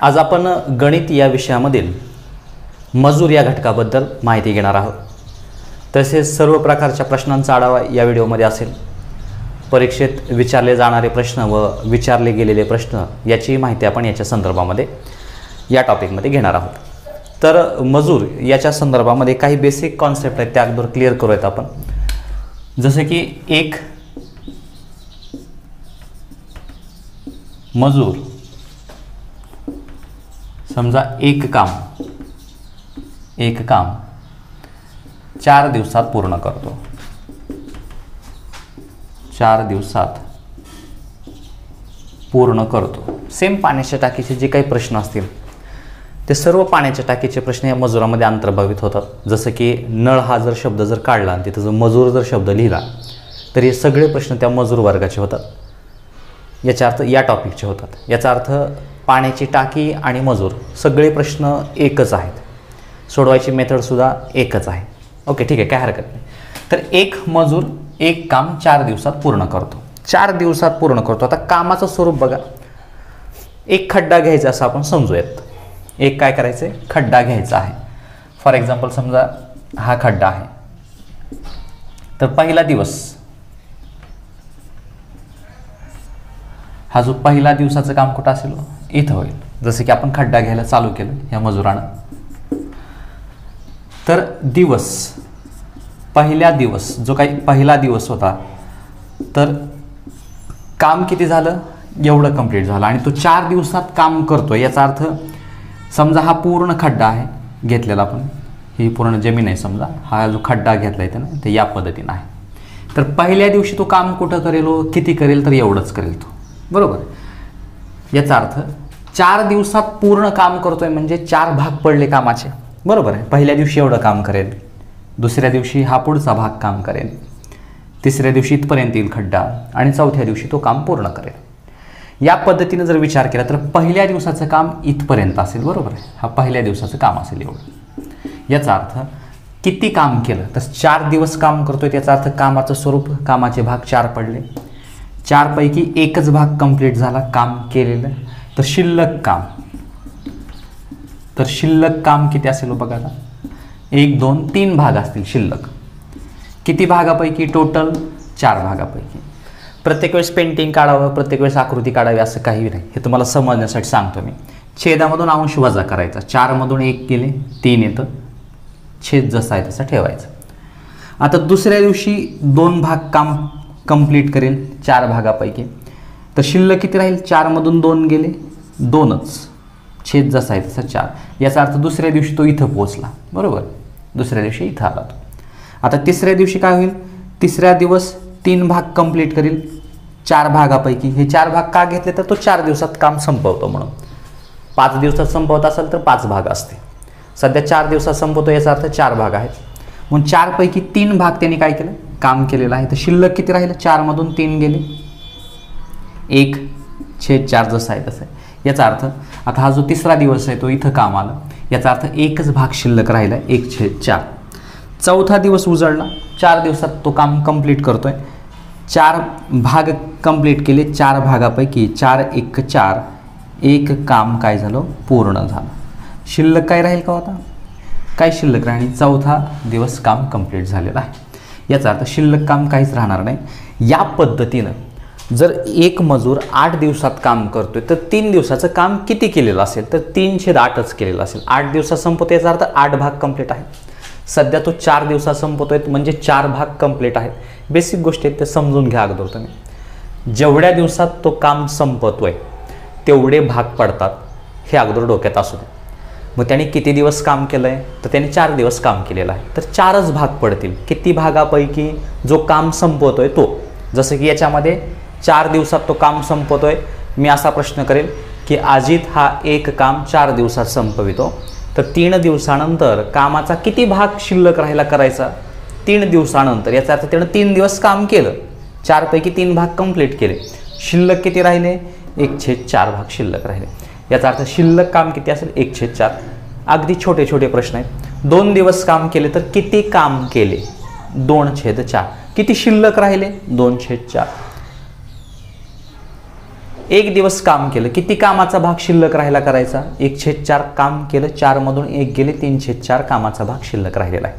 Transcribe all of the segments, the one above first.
आज आपण गणित या विषयामधील मजूर या घटकाबद्दल माहिती घेणार आहोत. तसेच सर्व प्रकारच्या प्रश्नांचा आढावा या व्हिडिओमध्ये असेल. परीक्षेत विचारले जाणारे प्रश्न व विचारले गेलेले प्रश्न याची माहिती आपण याच्या संदर्भामध्ये या टॉपिकमध्ये घेणार आहोत. तर मजूर याच्या संदर्भामध्ये काही बेसिक कॉन्सेप्ट आहेत त्या अगोदर क्लिअर करूयात आपण. जसे की एक मजूर समजा एक काम एक काम चार दिवसात पूर्ण करतो. चार दिवसात पूर्ण करतो. सेम पाण्याच्या टाकीचे जे काही प्रश्न असतील ते सर्व पाण्याच्या टाकीचे प्रश्न या मजुरामध्ये अंतर्भावित होतात. जसं की नळ हा जर शब्द जर काढला आणि तिथं जर मजूर जर शब्द लिहिला तर हे सगळे प्रश्न त्या मजूर वर्गाचे होतात. याचा अर्थ या टॉपिकचे होतात. याचा अर्थ पाण्याची टाकी आणि मजूर सगळे प्रश्न एकच आहेत. सोडवायची मेथडसुद्धा एकच आहे. ओके ठीक आहे काय हरकत नाही. तर एक मजूर एक काम चार दिवसात पूर्ण करतो. चार दिवसात पूर्ण करतो. आता कामाचं स्वरूप बघा. एक खड्डा घ्यायचा असं आपण समजूयात. एक काय करायचं आहे? खड्डा घ्यायचा आहे. फॉर एक्झाम्पल समजा हा खड्डा आहे. तर पहिला दिवस. हा जो पहिला दिवसाचं काम कुठं असेल? इथं होईल. जसं की आपण खड्डा घ्यायला चालू केलं या मजुरानं. तर दिवस पहिल्या दिवस जो काही पहिला दिवस होता तर काम किती झालं? एवढं कंप्लीट झालं. आणि तो चार दिवसात काम करतो याचा अर्थ समजा हा पूर्ण खड्डा आहे घेतलेला आपण. ही पूर्ण जमीन आहे समजा. हा जो खड्डा घेतला आहे त्यानं ते या पद्धतीनं आहे. तर पहिल्या दिवशी तो काम कुठं करेल हो? किती करेल? तर एवढंच करेल तो. बरोबर? याचा अर्थ चार दिवसात पूर्ण काम करतोय म्हणजे चार भाग पडले कामाचे. बरोबर आहे? पहिल्या दिवशी एवढं काम करेल दुसऱ्या दिवशी हा पुढचा भाग काम करेल तिसऱ्या दिवशी इथपर्यंत येईल खड्डा आणि चौथ्या दिवशी तो काम पूर्ण करेल. या पद्धतीनं जर विचार केला तर पहिल्या दिवसाचं काम इथपर्यंत असेल बरोबर आहे? हा पहिल्या दिवसाचं काम असेल एवढं. याचा अर्थ किती काम केलं तर चार दिवस काम करतोय त्याचा अर्थ कामाचं स्वरूप कामाचे भाग चार पडले. चारपैकी एकच भाग कंप्लीट झाला काम केलेलं. तर शिल्लक काम. तर शिल्लक काम किती असेल हो बघा आता? एक दोन तीन भाग असतील शिल्लक. किती भागापैकी टोटल चार भागापैकी. प्रत्येक वेळेस पेंटिंग काढावं प्रत्येक वेळेस आकृती काढावी असं काही नाही. हे तुम्हाला समजण्यासाठी सांगतो मी. छेदामधून अंश वजा करायचा. चारमधून एक गेले तीन येतं. छेद जसा आहे तसा ठेवायचा. आता दुसऱ्या दिवशी दोन भाग काम कंप्लीट करेल चार भागापैकी. तर शिल्लक किती राहील? चारमधून दोन गेले. दोनच. छेद जसा आहे तसा चार. याचा अर्थ दुसऱ्या दिवशी तो इथं पोचला बरोबर? दुसऱ्या दिवशी इथं आला तो. आता तिसऱ्या दिवशी काय होईल? तिसऱ्या दिवस तीन भाग कंप्लीट करेल. चार भागापैकी. हे चार भाग का घेतले? तर तो चार दिवसात काम संपवतो म्हणून. पाच दिवसात संपवत असेल तर पाच भाग असते. सध्या चार दिवसात संपवतो याचा अर्थ चार भाग आहेत. म्हणून चारपैकी तीन भाग त्यांनी काय केलं? काम केलेलं आहे. तर शिल्लक किती राहिलं? चारमधून तीन गेले. एक छेद चार जसं आहे तसं आहे. याचा अर्थ आता हा जो तिसरा दिवस आहे तो इथं काम आलं. याचा अर्थ एकच भाग शिल्लक राहिला एक छेद चार. चौथा दिवस उजळला. चार दिवसात तो काम कंप्लीट करतोय. चार भाग कंप्लीट केले. चार भागापैकी चार एक चार एक काम काय झालं? पूर्ण झालं. शिल्लक काय राहील का हो आता? काय शिल्लक राहणे चौथा दिवस काम कंप्लीट झालेलं आहे. याचा अर्थ शिल्लक काम काहीच राहणार नाही. या पद्धतीनं जर एक मजूर आठ दिवसात काम करतोय तर तीन दिवसाचं काम किती केलेलं असेल? तर तीनशे आठच केलेलं असेल. आठ दिवसात संपतो याचा अर्थ आठ भाग कंप्लीट आहे. सध्या तो चार दिवसात संपतोय म्हणजे चार भाग कंप्लीट आहेत बेसिक गोष्टी आहेत ते समजून घ्या अगोदर तुम्ही. जेवढ्या दिवसात तो काम संपतोय तेवढे भाग पडतात. हे अगोदर डोक्यात असू दे. मग त्याने किती दिवस काम केलं आहे तर त्याने चार दिवस काम केलेलं आहे. तर चारच भाग पडतील. किती भागापैकी जो काम संपवतो आहे तो. जसं की याच्यामध्ये चार दिवसात तो काम संपवतो आहे मी असा प्रश्न करेल की अजित हा एक काम चार दिवसात संपवितो. तर तीन दिवसानंतर कामाचा किती भाग शिल्लक राहिला करायचा? तीन दिवसानंतर. याचा अर्थ त्यानं तीन दिवस काम केलं. चारपैकी तीन भाग कंप्लीट केले. शिल्लक किती राहिले? एक छेद चार भाग शिल्लक राहिले. याचा अर्थ शिल्लक काम किती असेल? एक छेद चार. अगदी छोटे छोटे प्रश्न आहेत. दोन दिवस काम केले तर किती काम केले? दोन छेद चार. किती शिल्लक राहिले? दोन छेद चार. एक दिवस काम केलं. किती कामाचा भाग शिल्लक राहिला करायचा? एक छेद चार. काम केलं चारमधून एक गेले तीन छेद चार. कामाचा भाग शिल्लक राहिलेला आहे.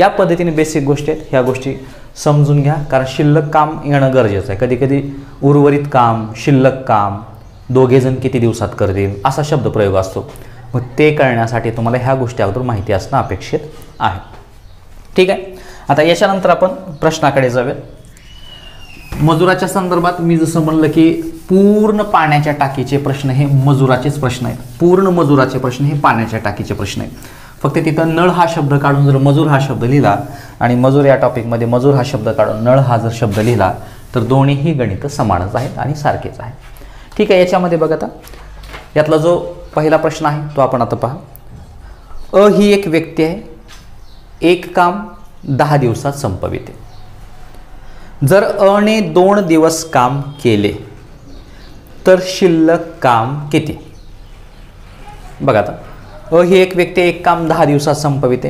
या पद्धतीने बेसिक गोष्टी आहेत. ह्या गोष्टी समजून घ्या. कारण शिल्लक काम येणं गरजेचं आहे. कधी कधी उर्वरित काम शिल्लक काम दोघेजण किती दिवसात करतील असा शब्दप्रयोग असतो. मग ते कळण्यासाठी तुम्हाला ह्या गोष्टी अगोदर माहिती असणं अपेक्षित आहे. ठीक आहे? आता याच्यानंतर आपण प्रश्नाकडे जाऊयात मजुराच्या संदर्भात मी जसं म्हणलं की पूर्ण पाण्याच्या टाकीचे प्रश्न हे मजुराचेच प्रश्न आहेत. पूर्ण मजुराचे प्रश्न हे पाण्याच्या टाकीचे प्रश्न आहेत. फक्त तिथं नळ हा शब्द काढून जर मजूर हा शब्द लिहिला आणि मजूर या टॉपिकमध्ये मजूर हा शब्द काढून नळ हा जर शब्द लिहिला तर दोन्हीही गणितं समानच आहेत आणि सारखेच आहे ठीक आहे याच्यामध्ये बघा आता. यातला जो पहिला प्रश्न आहे तो आपण आता पहा. अ ही एक व्यक्ती आहे. एक काम दहा दिवसात संपविते. जर अने दोन दिवस काम केले तर शिल्लक काम किती? बघा आता. अ ही एक व्यक्ती एक काम दहा दिवसात संपविते.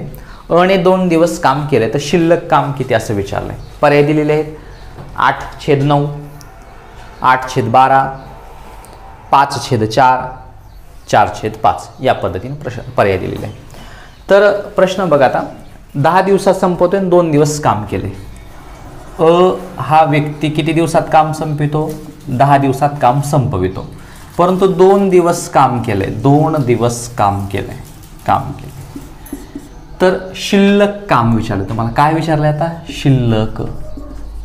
अने दोन दिवस काम केले तर शिल्लक काम किती असं विचारलं आहे पर्याय दिलेले आहेत. आठ छेद नऊ आठ छेद बारा पाच छेद चार चार छेद पाच या पद्धतीने प्रश्न पर्याय दिलेले आहे तर प्रश्न बघा आता. दहा दिवसात संपवतो आणि दोन दिवस काम केले अ हा व्यक्ती किती दिवसात काम संपवितो? दहा दिवसात काम संपवितो. परंतु दोन दिवस काम केले दोन दिवस काम केले काम केले तर शिल्लक काम विचारलं. तुम्हाला काय विचारलं आता? शिल्लक.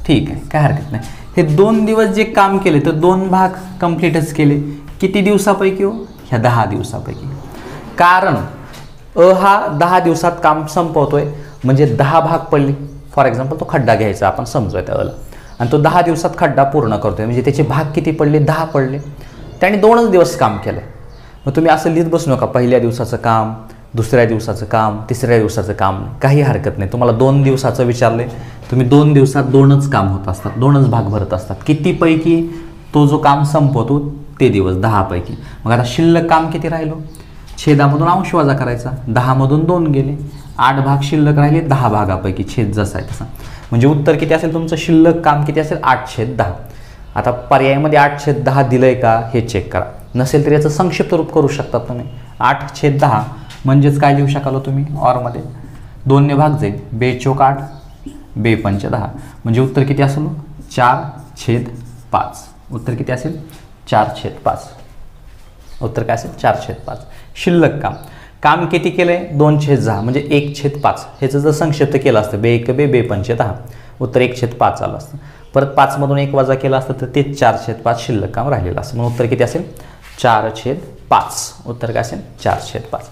ठीक आहे. काय हरकत नाही. हे दोन दिवस जे काम केले तर दोन भाग कम्प्लीटच केले. किती दिवसापैकी हो? ह्या दहा दिवसापैकी. कारण अ हा दहा दिवसात काम संपवतोय म्हणजे दहा भाग पडले. फॉर एक्झाम्पल तो खड्डा घ्यायचा आपण समजूया त्या अला आणि तो दहा दिवसात खड्डा पूर्ण करतोय. म्हणजे त्याचे भाग किती पडले? दहा पडले. त्याने दोनच दिवस काम केलं मग तुम्ही असं लिहित बसू नका पहिल्या दिवसाचं काम दुसऱ्या दिवसाचं काम तिसऱ्या दिवसाचं काम काही हरकत नाही. तुम्हाला दोन दिवसाचं विचारले तुम्ही दोन दिवसात दोनच काम होत असतात दोनच भाग भरत असतात. कितीपैकी तो जो काम संपवतो ते दिवस दहापैकी. मग आता शिल्लक काम किती राहिलो? छेदामधून अंश वजा करायचा. दहामधून दोन गेले. आठ भाग शिल्लक राहिले दहा भागापैकी छेद जसा आहे तसा. म्हणजे उत्तर किती असेल तुमचं? शिल्लक काम किती असेल? आठ छेद दहा. आता पर्यायामध्ये आठ छेद दहा दिलं आहे का? हे चेक करा. नसेल तर याचं संक्षिप्त रूप करू शकतात तुम्ही. आठ छेद दहा म्हणजेच काय लिहू शकाल हो तुम्ही? ऑरमध्ये दोनने भाग जाईल बे चोक आठ बे पंच दहा. म्हणजे उत्तर किती असेल? चार छेद पाच. उत्तर किती असेल? चार छेद पाच. उत्तर काय असेल? चार छेद पाच. शिल्लक काम. काम किती केलं आहे दोन छेद दहा म्हणजे एक छेद पाच. ह्याचं जर संक्षिप्त केलं असतं बे एक बे बेपंच दहा. उत्तर एक छेद पाच आलं असतं. परत पाचमधून एक वजा केला असतं तर ते चार छेद पाच शिल्लक काम राहिलेलं असतं. मग उत्तर किती असेल? चार छेद पाच. उत्तर काय असेल? चार छेद पाच.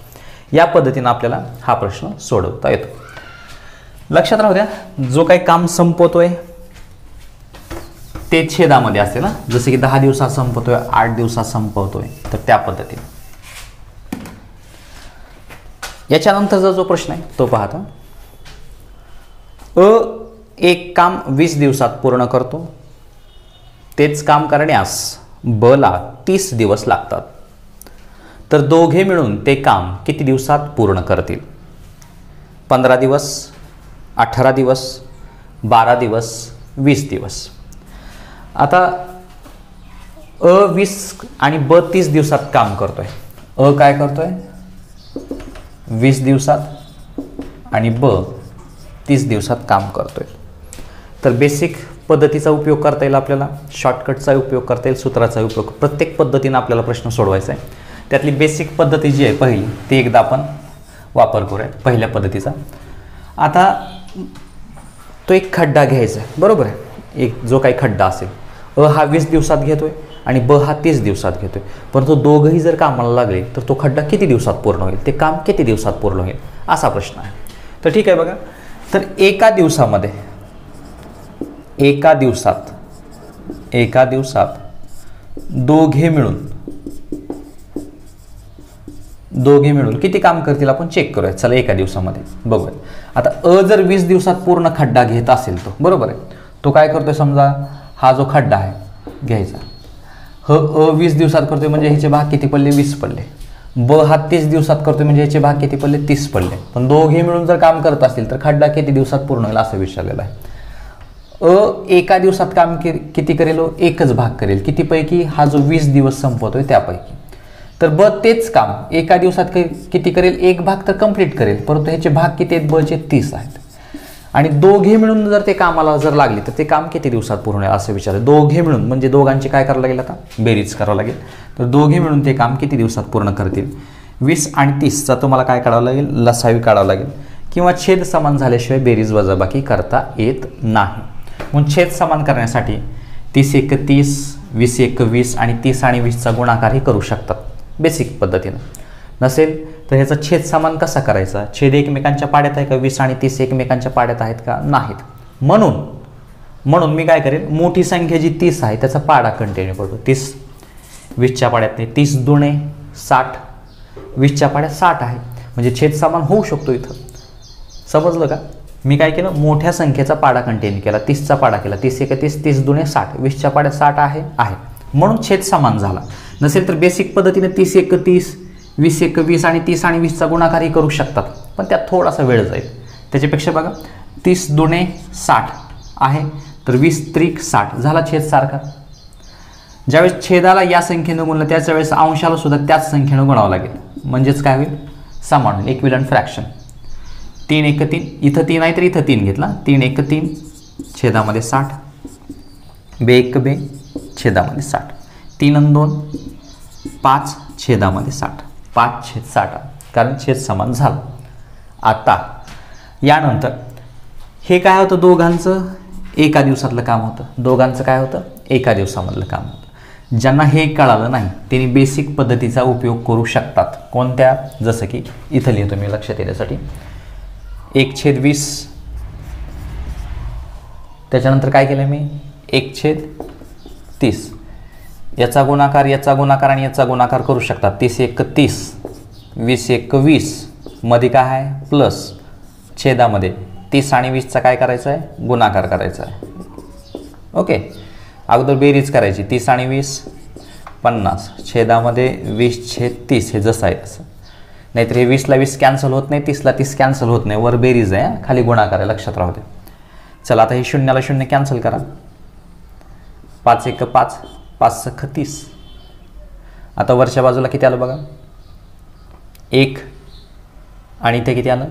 या पद्धतीनं आपल्याला हा प्रश्न सोडवता येतो. लक्षात राहू द्या जो काही काम संपवतोय ते छेदामध्ये असते ना? जसे की दहा दिवसात संपवतोय आठ दिवसात संपवतोय तर त्या पद्धतीने. याच्यानंतरचा जो प्रश्न आहे तो पाहता. अ एक काम वीस दिवसात पूर्ण करतो. तेच काम करण्यास ब ला तीस दिवस लागतात. तर दोघे मिळून ते काम किती दिवसात पूर्ण करतील? पंधरा दिवस अठरा दिवस बारा दिवस वीस दिवस. आता अ वीस आणि ब तीस दिवसात काम करतोय. अ काय करतोय? वीस दिवसात आणि ब तीस दिवसात काम करतोय. तर बेसिक पद्धतीचा उपयोग करता येईल आपल्याला शॉर्टकटचा उपयोग करता येईल सूत्राचा उपयोग प्रत्येक पद्धतीनं आपल्याला प्रश्न सोडवायचा आहे. त्यातली बेसिक पद्धती जी आहे पहिली ती एकदा आपण वापर करूया पहिल्या पद्धतीचा. आता तो एक खड्डा घ्यायचा आहे बरोबर आहे? एक जो काही खड्डा असेल. अ हा वीस दिवसात घेतो आहे आणि ब हा तीस दिवसात घेतो आहे परंतु दोघंही जर कामाला लागले तर तो खड्डा किती दिवसात पूर्ण होईल? ते काम किती दिवसात पूर्ण होईल? असा प्रश्न आहे. तर ठीक आहे बघा. तर एका दिवसामध्ये एका दिवसात एका दिवसात दोघे मिळून दोघे मिळून किती काम करतील आपण चेक करूया. चला एका दिवसामध्ये. बघूया. आता अ जर वीस दिवसात पूर्ण खड्डा घेत असेल तो बरोबर आहे? तो काय करतोय समजा? हा जो खड्डा आहे घ्यायचा. ह अ वीस दिवसात करतोय म्हणजे ह्याचे भाग किती पडले? वीस पडले. ब हा तीस दिवसात करतोय म्हणजे ह्याचे भाग किती पडले? तीस पडले. पण दोघे मिळून जर काम करत असतील तर खड्डा किती दिवसात पूर्ण होईल असं विचारलेलं आहे. अ एका दिवसात काम के किती करेल? हो? एकच भाग करेल. कितीपैकी? हा जो वीस दिवस संपवतोय त्यापैकी. तर ब तेच काम. एका दिवसात क- किती करेल? एक भाग तर कंप्लीट करेल. परंतु ह्याचे भाग किती आहेत? बचे तीस आहेत. आणि दोघे मिळून जर ते कामाला जर लागले तर ते काम किती दिवसात पूर्ण आहे असं विचार दोघे मिळून म्हणजे दोघांचे काय करावं लागेल आता? बेरीज करावं लागेल. तर दोघे मिळून ते काम किती दिवसात पूर्ण करतील? वीस आणि तीसचा तुम्हाला काय काढावं लागेल? लसावी काढावं लागेल. किंवा छेद समान झाल्याशिवाय बेरीज वजाबाकी करता येत नाही. म्हणून छेद समान करण्यासाठी तीस एक तीस वीस एक वीस आणि तीस आणि वीसचा गुणाकारही करू शकतात. बेसिक पद्धतीनं. नसेल तर ह्याचा छेद समान कसा करायचा? छेद एकमेकांच्या पाड्यात आहे का? वीस आणि तीस एकमेकांच्या पाड्यात आहेत का? नाहीत. म्हणून म्हणून मी काय करेन? मोठी संख्या जी तीस आहे त्याचा पाडा कंटिन्यू करतो. तीस. वीसच्या पाड्यात नाही तीस दुणे साठ. वीसच्या पाड्यात साठ आहे. म्हणजे छेद समान होऊ शकतो इथं. समजलं का? मी काय केलं? मोठ्या संख्येचा पाडा कंटिन्यू केला. तीसचा पाडा केला. तीस एक तीस तीस दुणे साठ. वीसच्या पाड्यात साठ आहे आहे. म्हणून छेद समान झाला. नसेल तर बेसिक पद्धतीने तीस एक तीस वीस एक वीस आणि तीस आणि वीसचा गुणाकारही करू शकतात. पण त्यात थोडासा वेळ जाईल. त्याच्यापेक्षा बघा तीस दुणे साठ आहे तर वीस त्रिक साठ. झाला छेद सारखा. ज्यावेळेस छेदाला या संख्येनं गुणलं त्याच वेळेस अंशाला सुद्धा त्याच संख्येनं गुणावं लागेल. म्हणजेच काय होईल? समान होईल इक्विलंट फ्रॅक्शन तीन एक तीन. इथं तीन आहे तर इथं तीन घेतला. तीन एक तीन छेदामध्ये साठ. बे एक बे छेदामध्ये साठ. तीन दोन पाच छेदामध्ये साठ. पाच छेद साठ. कारण छेद समान झाला. आता यानंतर हे काय होतं दोघांचं? एका दिवसातलं काम होतं. दोघांचं काय होतं? एका दिवसामधलं काम होतं. ज्यांना हे कळालं नाही त्यांनी बेसिक पद्धतीचा उपयोग करू शकतात. कोणत्या? जसं की इथं लिहितो मी लक्षात येण्यासाठी. एक छेद वीस. त्याच्यानंतर काय केलं मी? एक छेद तीस. याचा गुणाकार याचा गुणाकार आणि याचा गुणाकार करू शकतात. तीस एक तीस. वीस एक वीस. मध्ये काय आहे? प्लस. छेदामध्ये. तीस आणि वीसचा काय करायचं आहे गुणाकार करायचा आहे ओके. अगोदर बेरीज करायची. तीस आणि वीस पन्नास. छेदामध्ये वीस छेद तीस हे जसं आहे तसं. नाहीतर हे वीसला वीस कॅन्सल होत नाही तीसला तीस कॅन्सल होत नाही. वर बेरीज आहे खाली गुणाकार आहे. लक्षात राहू दे चला आता हे शून्याला शून्य कॅन्सल करा. पाच एक पाच. पाच सख तीस आता वरच्या बाजूला किती आलं बघा? एक. आणि इथे किती आलं?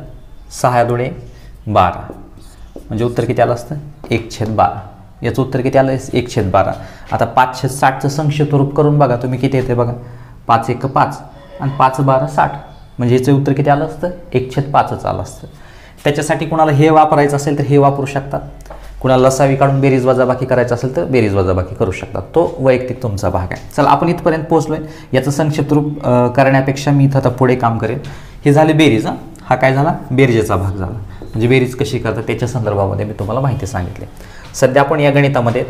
सहा दुणे बारा. म्हणजे उत्तर किती आलं असतं? एक छेद बारा. याचं उत्तर किती आलं? एक छेद बारा. आता पाच छेद साठचं संक्षिप्त रूप करून बघा. तुम्ही किती येते बघा? पाच एक पाच. आणि पाच बारा साठ. म्हणजे याचं उत्तर किती आलं असतं? एक छेद पाचच आलं असतं. त्याच्यासाठी कुणाला हे वापरायचं असेल तर हे वापरू शकतात कुणाला लसावी काढून बेरीज वजाबाकी करायचं असेल तर बेरीज वजाबाकी करू शकतात. तो वैयक्तिक तुमचा भाग आहे. चला आपण इथपर्यंत पोहोचलो आहे याचं संक्षिप्त रूप करण्यापेक्षा मी इथं आता पुढे काम करेन. हे झाले बेरीज हा. हा काय झाला? बेरीजेचा भाग झाला. म्हणजे बेरीज कशी करतात त्याच्या संदर्भामध्ये मी तुम्हाला माहिती सांगितली. सध्या आपण या गणितामध्ये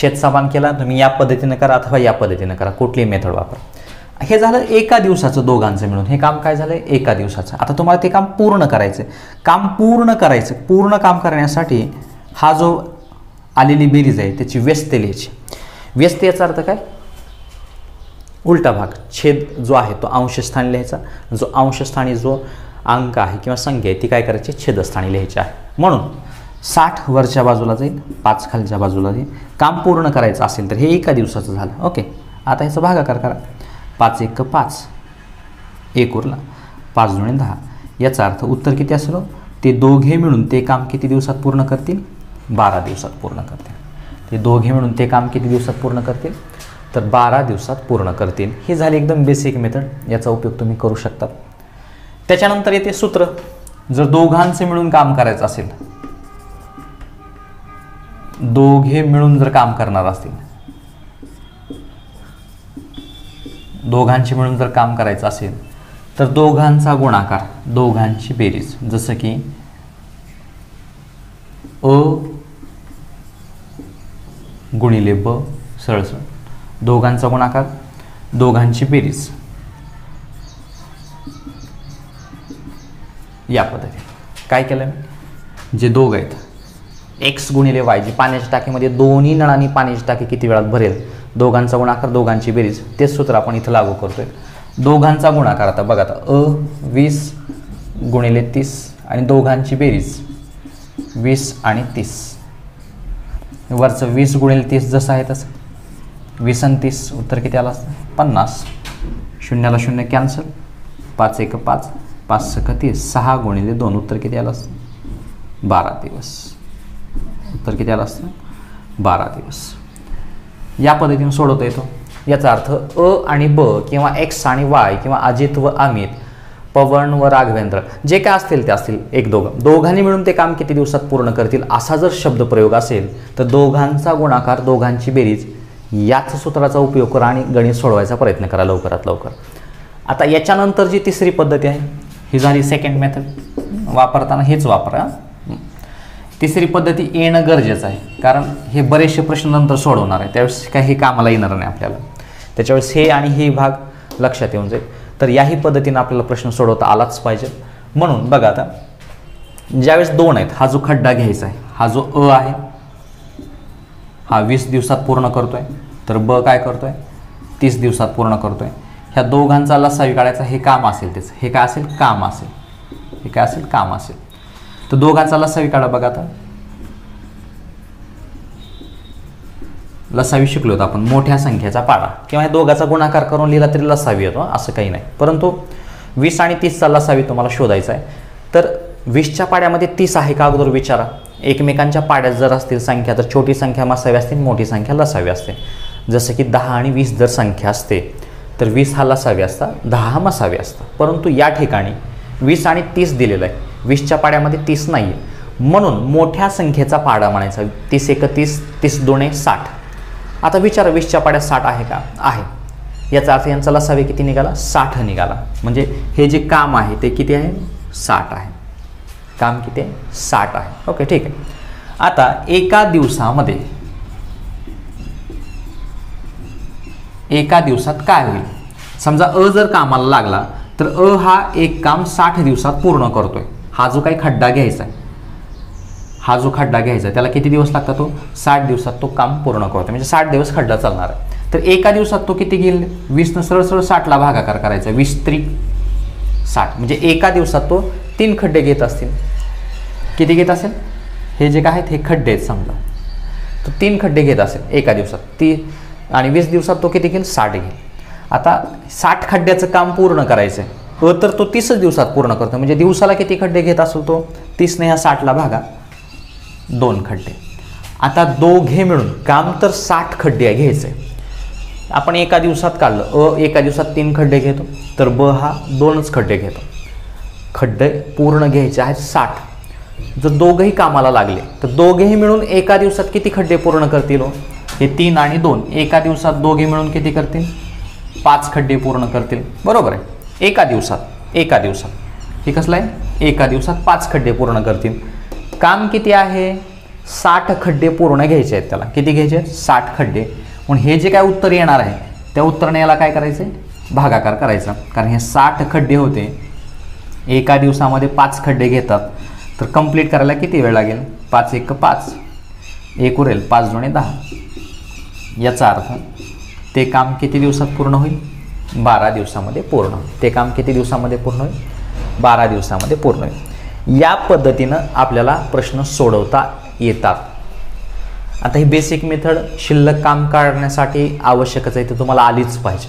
छेद समान केला. तुम्ही या पद्धतीनं करा अथवा या पद्धतीनं करा. कुठलीही मेथड वापरा. हे झालं एका दिवसाचं दोघांचं मिळून. हे काम काय झालं एका दिवसाचं. आता तुम्हाला ते काम पूर्ण करायचं काम पूर्ण करायचं. पूर्ण काम करण्यासाठी हा जो आलेली बेरीज आहे त्याची व्यस्ते लिहायची व्यस्ते याचा अर्थ काय? उलटा भाग छेद जो आहे तो अंशस्थानी लिहायचा. जो अंशस्थानी जो अंक आहे किंवा संख्या आहे ती काय करायची? छेदस्थानी लिहायची आहे. म्हणून साठ वरच्या बाजूला जाईल पाच खालच्या बाजूला जाईल. काम पूर्ण करायचं असेल तर हे एका दिवसाचं झालं. ओके. आता ह्याचा भागाकार करा. पाच एक पाच. एक उरला. पाच दोणे दहा. याचा अर्थ उत्तर किती असलो हो? ते दोघे मिळून ते काम किती दिवसात पूर्ण करतील? बारा दिवसात पूर्ण करतील. ते दोघे मिळून ते काम किती दिवसात पूर्ण करतील? तर बारा दिवसात पूर्ण करतील. ही झाली एकदम बेसिक मेथड याचा उपयोग तुम्ही करू शकता. त्याच्यानंतर येते सूत्र. जर दोघांचे मिळून काम करायचं असेल दोघे मिळून जर काम करणार असतील दोघांचे मिळून जर काम करायचं असेल तर दोघांचा गुणाकार दोघांची बेरीज. जसं की अ गुणिले ब सळसळ. दोघांचा गुणाकार दोघांची बेरीज. या पद्धतीने. काय केलं मी? जे दोघ आहेत एक्स गुणिले वाय जे पाण्याच्या टाकीमध्ये दोन्ही नळांनी पाण्याची टाकी किती वेळात भरेल? दोघांचा गुणाकार दोघांची बेरीज. तेच सूत्र आपण इथं लागू करतोय. दोघांचा गुणाकार आता बघा आता. अ वीस गुणिले तीस आणि दोघांची बेरीज. वीस आणि तीस. वरचं वीस गुणिले तीस जसं आहे तसं. वीस आणि तीस उत्तर किती आलं असतं? पन्नास. शून्याला शून्य कॅन्सल. पाच एक पाच. पाच सक तीस. सहा गुणिले दोन उत्तर किती आलं असतं? बारा दिवस. उत्तर किती आलं असतं? बारा दिवस. या पद्धतीने सोडवता येतो. याचा अर्थ अ आणि ब किंवा एक्स आणि वाय किंवा अजित व अमित पवन व राघवेंद्र. जे काय असतील ते असतील एक दोघं. दोघांनी मिळून ते काम किती दिवसात पूर्ण करतील असा जर शब्दप्रयोग असेल तर दोघांचा गुणाकार दोघांची बेरीज याच सूत्राचा उपयोग करा आणि गणित सोडवायचा प्रयत्न करा लवकरात लवकर. आता याच्यानंतर जी तिसरी पद्धती आहे ही झाली सेकंड मेथड वापरताना हेच वापरा. तिसरी पद्धती येणं गरजेचं आहे कारण हे बरेचसे प्रश्न नंतर सोडवणार आहे. त्यावेळेस काही हे कामाला येणार नाही आपल्याला. त्याच्यावेळेस हे आणि हे भाग लक्षात येऊन जाईल. तर याही पद्धतीनं आपल्याला प्रश्न सोडवता आलाच पाहिजे. म्हणून बघा आता ज्यावेळेस दोन आहेत हा जो खड्डा घ्यायचा आहे हा जो अ आहे हा वीस दिवसात पूर्ण करतोय तर ब काय करतोय? तीस दिवसात पूर्ण करतोय. ह्या दोघांचा लसावी काढायचा हे काम असेल त्याचं. हे काय असेल? काम असेल. हे काय असेल? काम असेल. तर दोघांचा लसावी काढा बघा आता. लसावी शिकलो होतो आपण मोठ्या संख्येचा पाडा. किंवा या दोघाचा गुणाकार करून लिहिला तरी लसावी येतो असं काही नाही. परंतु वीस आणि तीसचा लसावी तुम्हाला शोधायचा आहे. तर वीसच्या पाड्यामध्ये तीस आहे का अगोदर विचारा. एकमेकांच्या पाड्यात जर असतील संख्या तर छोटी संख्या मसावी असते मोठी संख्या लसावी असते. जसं की दहा आणि वीस जर संख्या असते तर वीस हा लसावी असता दहा हा मसावी असता. परंतु या ठिकाणी वीस आणि तीस दिलेलं आहे. वीसच्या पाड्यामध्ये तीस नाही आहे म्हणून मोठ्या संख्येचा पाडा म्हणायचा. तीस एकतीस तीस दोने साठ. आता विचारा वीसच्या पाड्यात साठ आहे का? आहे. याचा अर्थ यांचा लसावे किती निघाला? साठ निघाला. म्हणजे हे जे काम आहे ते किती आहे? साठ आहे. काम किती आहे? साठ आहे. ओके ठीक आहे. आता एका दिवसामध्ये एका दिवसात काय होईल? समजा अ जर कामाला लागला तर अ हा एक काम साठ दिवसात पूर्ण करतोय. हा जो काही खड्डा घ्यायचा आहे हा जो खड्डा घ्यायचा त्याला किती दिवस लागतात तो साठ दिवसात तो काम पूर्ण करतो. म्हणजे साठ दिवस खड्डा चालणार आहे. तर एका दिवसात तो किती घेईल? वीसनं सरळ सरळ साठला भागाकार करायचा वीस त्रिक साठ. म्हणजे एका दिवसात तो तीन खड्डे घेत असतील. किती घेत असेल? हे जे काय आहेत हे खड्डे आहेत समजा. तो तीन खड्डे घेत असेल एका दिवसात. ती आणि वीस दिवसात तो किती घेईल? साठ घेईल. आता साठ खड्ड्याचं काम पूर्ण करायचं आहे. तर तो तीसच दिवसात पूर्ण करतो. म्हणजे दिवसाला किती खड्डे घेत असेल तो? तीसने ह्या साठला भागा. दोन खड्डे. आता दोघे मिळून काम तर साठ खड्डे आहे घ्यायचे. आपण एका दिवसात काढलं. अ एका दिवसात तीन खड्डे घेतो. तर ब हा दोनच खड्डे घेतो. खड्डे पूर्ण घ्यायचे आहेत साठ. जर दोघंही कामाला लागले तर दोघेही मिळून एका दिवसात किती खड्डे पूर्ण करतील हो? हे तीन आणि दोन. एका दिवसात दोघे मिळून किती करतील? पाच खड्डे पूर्ण करतील. बरोबर आहे. एका दिवसात एका दिवसात. हे कसलं आहे? एका दिवसात पाच खड्डे पूर्ण करतील. काम किती आहे? साठ खड्डे पूर्ण घ्यायचे आहेत त्याला. किती घ्यायचे? आहेत साठ खड्डे. म्हणून हे जे काय उत्तर येणार आहे त्या उत्तराने याला काय करायचं भागाकार करायचा. कारण हे साठ खड्डे होते. एका दिवसामध्ये पाच खड्डे घेतात. तर कंप्लीट करायला किती वेळ लागेल? पाच एक पाच. एक उरेल पाच दोणे दहा. याचा अर्थ ते काम किती दिवसात पूर्ण होईल? बारा दिवसामध्ये पूर्ण ते काम किती दिवसामध्ये पूर्ण होईल? बारा दिवसामध्ये पूर्ण होईल. या पद्धतीनं आपल्याला प्रश्न सोडवता येतात. आता ही बेसिक मेथड शिल्लक काम काढण्यासाठी आवश्यकच आहे ते तुम्हाला आलीच पाहिजे.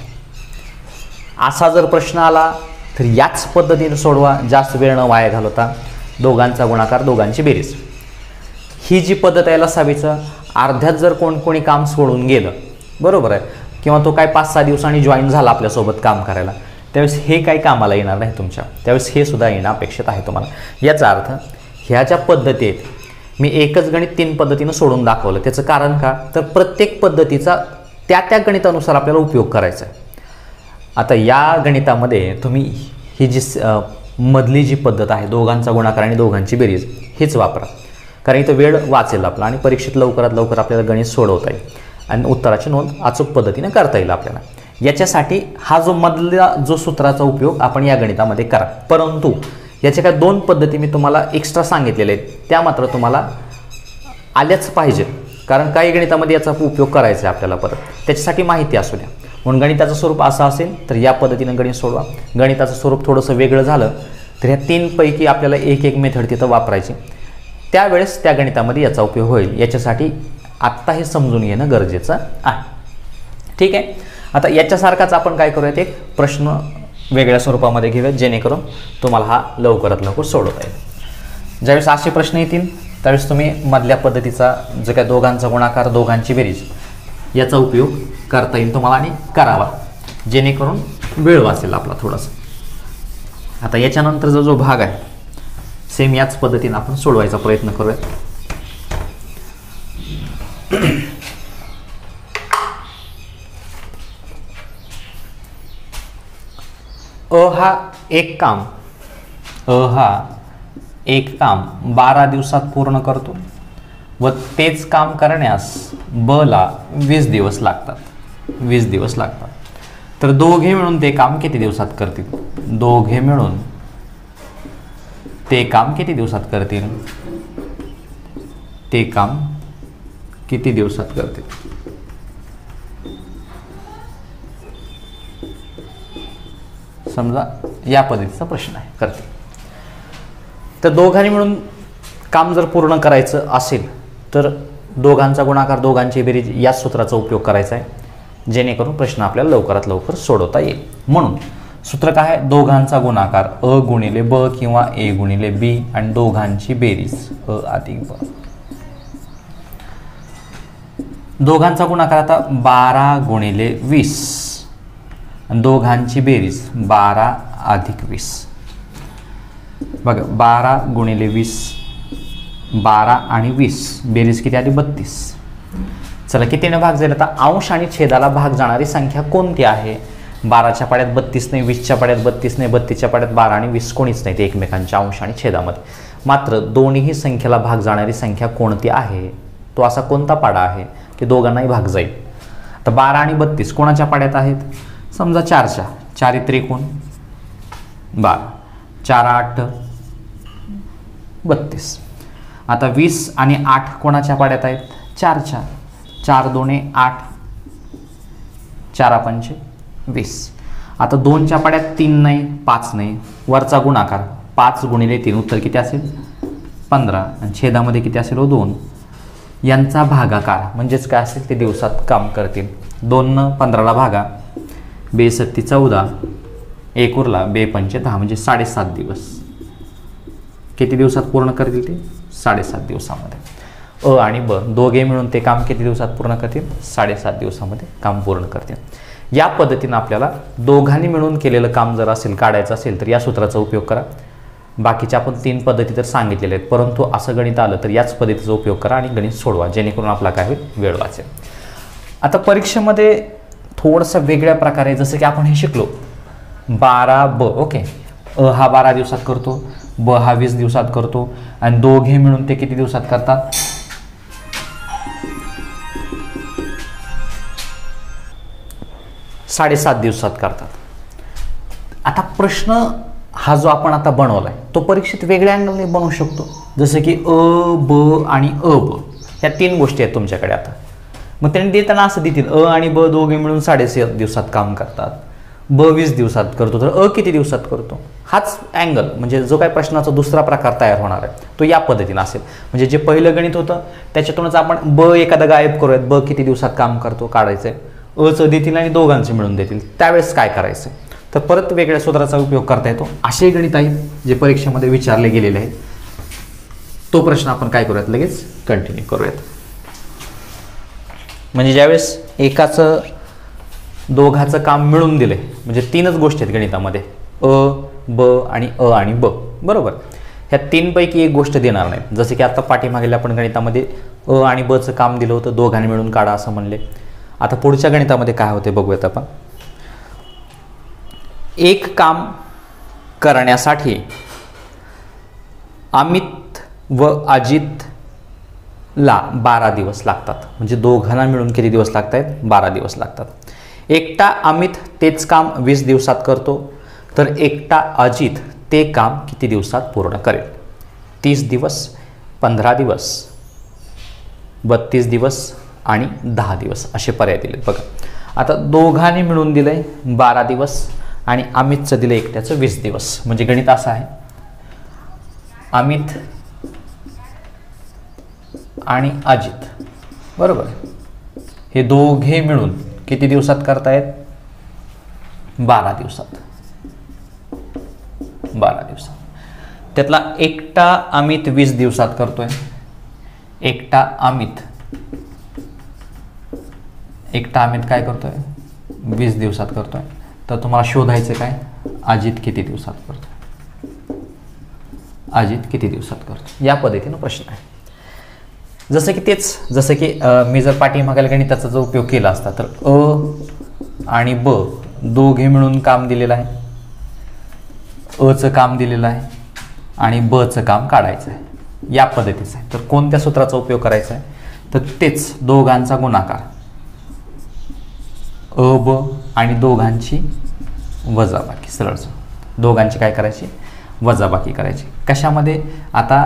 असा जर प्रश्न आला तर याच पद्धतीने सोडवा जास्त वेळ न वाया घालवता. दोघांचा गुणाकार दोघांची बेरीज. ही जी पद्धत आहे लसावीचं अर्ध्यात जर कोण कोणी काम सोडून गेलं बरोबर आहे किंवा तो काय पाच सहा दिवसांनी जॉईन झाला आपल्यासोबत काम करायला त्यावेळेस हे काही कामाला येणार नाही तुमच्या. त्यावेळेस हे सुद्धा येणं अपेक्षित आहे तुम्हाला. याचा अर्थ ह्या ज्या पद्धती आहेत मी एकच गणित तीन पद्धतीनं सोडून दाखवलं. त्याचं कारण का? तर प्रत्येक पद्धतीचा त्या त्या गणितानुसार आपल्याला उपयोग करायचा आहे. आता या गणितामध्ये तुम्ही ही जी स- मधली जी पद्धत आहे दोघांचा गुणाकार आणि दोघांची बेरीज हेच वापरा. कारण इथं वेळ वाचेल आपला आणि परीक्षेत लवकरात लवकर आपल्याला गणित सोडवता येईल. आणि उत्तराची नोंद अचूक पद्धतीने करता येईल आपल्याला. याच्यासाठी हा जो मधला जो सूत्राचा उपयोग आपण या गणितामध्ये करा. परंतु याच्या काय दोन पद्धती मी तुम्हाला एक्स्ट्रा सांगितलेल्या आहेत. त्या मात्र तुम्हाला आल्याच पाहिजेत कारण काही गणितामध्ये याचा उपयोग करायचा आहे आपल्याला परत. त्याच्यासाठी माहिती असू द्या. म्हणून गणिताचं स्वरूप असं असेल तर या पद्धतीनं गणित सोडवा. गणिताचं स्वरूप थोडंसं वेगळं झालं तर ह्या तीनपैकी आपल्याला एक एक मेथड तिथं वापरायची. त्यावेळेस त्या गणितामध्ये याचा उपयोग होईल. याच्यासाठी आत्ता हे समजून घेणं गरजेचं आहे. ठीक आहे? आता याच्यासारखाच आपण काय करूयात एक प्रश्न वेगळ्या स्वरूपामध्ये घेऊयात जेणेकरून तुम्हाला हा लवकरात लवकर सोडवता येईल. ज्यावेळेस असे प्रश्न येतील त्यावेळेस तुम्ही मधल्या पद्धतीचा जो काय दोघांचा गुणाकार दोघांची बेरीज याचा उपयोग करता येईल तुम्हाला आणि करावा जेणेकरून वेळ वाचेल आपला थोडासा. आता याच्यानंतरचा जो भाग आहे सेम याच पद्धतीने आपण सोडवायचा प्रयत्न करूयात. अ हा एक काम. अ हा एक काम बारा दिवसात पूर्ण करतो व तेच काम करण्यास ब ला वीस दिवस लागतात. वीस दिवस लागतात. तर दोघे मिळून ते काम किती दिवसात करतील? दोघे मिळून ते काम किती दिवसात करतील? ते काम किती दिवसात करतील? समजा या पद्धतीचा प्रश्न आहे. करते. तर दोघांनी मिळून काम जर पूर्ण करायचं असेल तर दोघांचा गुणाकार दोघांची बेरीज याच सूत्राचा उपयोग करायचा आहे. जेणेकरून प्रश्न आपल्याला लवकरात लवकर सोडवता येईल. म्हणून सूत्र काय आहे? दोघांचा गुणाकार अ गुणिले ब किंवा ए गुणिले बी आणि दोघांची बेरीज अ अधिक ब. दोघांचा गुणाकार आता बारा गुणिले वीस. दोघांची बेरीज बारा अधिक वीस. बघा बारा गुणिले वीस बारा आणि वीस. बेरीज किती आली? बत्तीस. चला कितीने भाग झाला? तर अंश आणि छेदाला भाग जाणारी संख्या कोणती आहे? बाराच्या पाड्यात बत्तीस नाही वीसच्या पाड्यात बत्तीस नाही बत्तीसच्या पाड्यात बारा आणि वीस कोणीच नाही ते एकमेकांच्या अंश आणि छेदामध्ये. मात्र दोन्हीही संख्येला भाग जाणारी संख्या कोणती आहे? तो असा कोणता पाडा आहे? की दोघांनाही भाग जाईल. तर बारा आणि बत्तीस कोणाच्या पाड्यात आहेत? समजा चारशा. चारी त्रिकोण. बारा. चार आठ. बत्तीस. आता वीस आणि आठ कोणाच्या पाड्यात आहेत? चार चार दोने आठ. चारा पंचे वीस. आता दोनच्या पाड्यात तीन नाही पाच नाही. वरचा गुणाकार. पाच गुणिले तीन. उत्तर किती असेल? पंधरा. आणि छेदामध्ये किती असेल? हो दोन. यांचा भागाकार. म्हणजेच काय असेल? ते दिवसात काम करतील. दोननं पंधराला भागा. बेसत्ती चौदा एक उरला बेपंचे दहा म्हणजे साडेसात दिवस. किती दिवसात पूर्ण करतील ते? साडेसात दिवसामध्ये. अ आणि ब दोघे मिळून ते काम किती दिवसात पूर्ण करतील? साडेसात दिवसामध्ये काम पूर्ण करतील. या पद्धतीनं आपल्याला दोघांनी मिळून केलेलं काम जर असेल काढायचं असेल तर या सूत्राचा उपयोग करा. बाकीच्या आपण तीन पद्धती तर सांगितलेल्या आहेत परंतु असं गणित आलं तर याच पद्धतीचा उपयोग करा आणि गणित सोडवा जेणेकरून आपला काय होईल? वेळ वाचेल. आता परीक्षेमध्ये थोडंसं वेगळ्या प्रकारे जसं की आपण हे शिकलो. बारा ब ओके. अ हा बारा दिवसात करतो ब हा वीस दिवसात करतो आणि दोघे मिळून ते किती दिवसात करतात? साडेसात दिवसात करतात. आता प्रश्न हा जो आपण आता बनवला आहे तो परीक्षेत वेगळ्या अँगलने बनवू शकतो. जसं की अ ब आणि अ ब. या तीन गोष्टी आहेत तुमच्याकडे आता. मग त्यांनी देताना असं देतील. अ आणि ब दोघे मिळून साडेसे दिवसात काम करतात. ब वीस दिवसात करतो तर अ किती दिवसात करतो? हाच अँगल म्हणजे जो काही प्रश्नाचा दुसरा प्रकार तयार होणार आहे तो या पद्धतीनं असेल. म्हणजे जे पहिलं गणित होतं त्याच्यातूनच आपण ब एखादा गायब करूयात. ब किती दिवसात काम करतो काढायचं आहे अचं देतील आणि दोघांचे मिळून देतील. त्यावेळेस काय करायचं तर परत वेगळ्या सूत्राचा उपयोग करता येतो. असे गणित आहेत जे परीक्षेमध्ये विचारले गेलेले आहेत. तो प्रश्न आपण काय करूयात? लगेच कंटिन्यू करूयात. म्हणजे ज्यावेळेस एकाचं दोघाचं काम मिळून दिलंय म्हणजे तीनच गोष्टी आहेत गणितामध्ये. अ ब आणि अ आणि ब. बरोबर? ह्या तीनपैकी एक गोष्ट देणार नाही जसे की आता पाठीमागेला आपण गणितामध्ये अ आणि बचं काम दिलं होतं दोघांनी मिळून काढा असं म्हणले. आता पुढच्या गणितामध्ये काय होते बघूयात आपण. एक काम करण्यासाठी अमित व अजित ला बारा दिवस लागतात. म्हणजे दोघांना मिळून किती दिवस लागत आहेत बारा दिवस लागतात. एकटा अमित तेच काम वीस दिवसात करतो तर एकटा अजित ते काम किती दिवसात पूर्ण करेल? तीस दिवस पंधरा दिवस बत्तीस दिवस आणि दहा दिवस असे पर्याय दिले बघा आता दोघांनी मिळून दिलं आहे बारा दिवस आणि अमितचं दिलं एकट्याचं वीस दिवस. म्हणजे गणित असं आहे. अमित आणि अजित. बरोबर. हे दोघे मिळून किती दिवसात करतायत? बारा दिवसात. बारा दिवसात. त्यातला एकटा अमित वीस दिवसात करतोय. एकटा अमित. एकटा अमित काय करतोय? वीस दिवसात करतोय. तर तुम्हाला शोधायचं काय? अजित किती दिवसात करतोय? अजित किती दिवसात करतो या पद्धतीनं प्रश्न आहे. जसं की तेच जसं की मी जर पाठीमागायला गणिताचा जो उपयोग केला असता तर अ आणि ब दोघे मिळून काम दिलेलं आहे. अचं काम दिलेलं आहे आणि बचं काम काढायचं आहे. या पद्धतीचं आहे. तर कोणत्या सूत्राचा उपयोग करायचा आहे? तर तेच दोघांचा गुणाकार. अ ब आणि दोघांची वजाबाकी. सरळ सरळ. दोघांची काय करायची? वजाबाकी करायची. कशामध्ये? आता